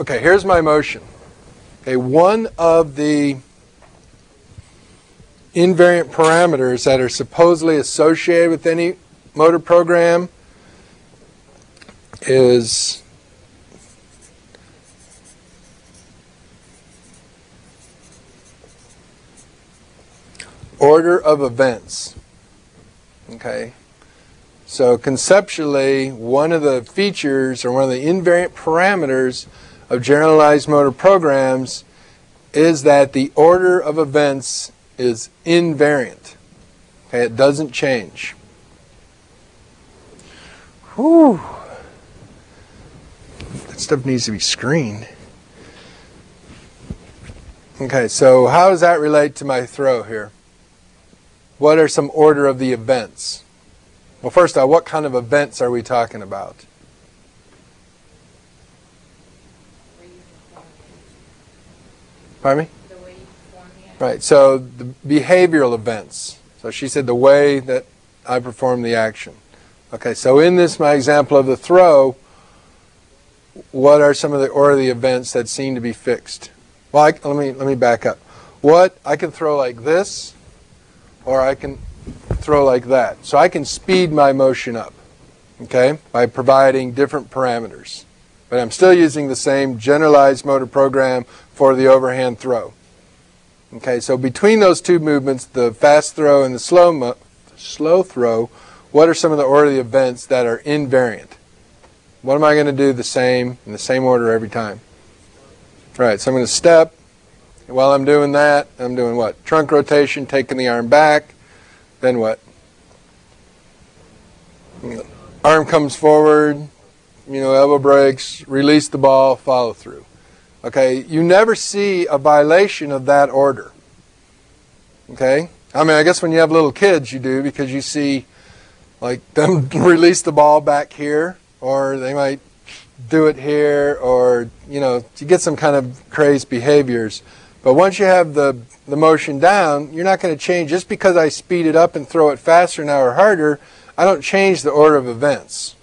okay, here's my motion. Okay, one of the invariant parameters that are supposedly associated with any motor program is order of events. Okay. So conceptually, one of the features or one of the invariant parameters of generalized motor programs is that the order of events is invariant. Okay, it doesn't change. Whew. That stuff needs to be screened. Okay, so how does that relate to my throw here? What are some order of the events? Well, first of all, what kind of events are we talking about? Pardon me? Right, so the behavioral events. So she said the way that I perform the action. Okay, so in this, my example of the throw, what are some of the of the events that seem to be fixed? Well, I, let me let me back up. What I can throw like this, or I can throw like that. So I can speed my motion up, okay, by providing different parameters. But I'm still using the same generalized motor program for the overhand throw. Okay, so between those two movements, the fast throw and the slow, slow throw, what are some of the order of the events that are invariant? What am I going to do the same in the same order every time? All right, so I'm going to step. While I'm doing that, I'm doing what? Trunk rotation, taking the arm back. Then what? Arm comes forward, you know, elbow breaks, release the ball, follow through. Okay, you never see a violation of that order. Okay? I mean, I guess when you have little kids, you do because you see like them release the ball back here, or they might do it here, or, you know, you get some kind of crazed behaviors. But once you have the, the motion down, you're not going to change. Just because I speed it up and throw it faster now or harder, I don't change the order of events.